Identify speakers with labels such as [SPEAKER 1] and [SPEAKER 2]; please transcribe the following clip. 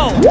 [SPEAKER 1] Go!